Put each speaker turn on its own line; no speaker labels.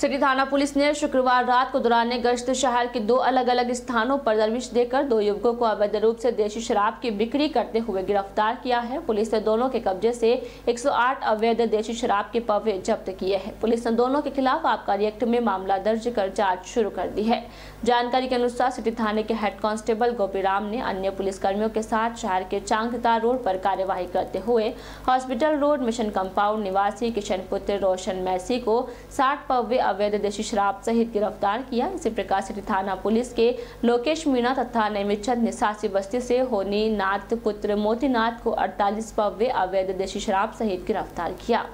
City थाना police ने शुक्रवार रात को दौरान गश्त शहर के दो अलग अलग स्थानों पर दरविश देकर दो युवकों को अवैध रूप से देशी शराब की बिक्री करते हुए गिरफ़्तार किया है। पुलिस ने दोनों के कब्जे से 108 अवैध देशी शराब के पवे जब्त किए हैं। पुलिस ने दोनों के खिलाफ आबकारी एक्ट में मामला दर्ज कर जाँच शुरू कर दी है। जानकारी के अनुसार सिटी थाने के हेड कांस्टेबल गोपीराम ने अन्य पुलिसकर्मियों के साथ शहर के चांगता रोड पर कार्यवाही करते हुए हॉस्पिटल रोड मिशन कंपाउंड निवासी किशन पुत्र रोशन मैसी को साठ पवे अवैध देशी शराब सहित गिरफ़्तार किया। इसी प्रकार सिटी थाना पुलिस के लोकेश मीणा तथा नैमिचंद निसासी बस्ती से होनी नाथ पुत्र मोतीनाथ को 48 पव्य अवैध देशी शराब सहित गिरफ़्तार किया।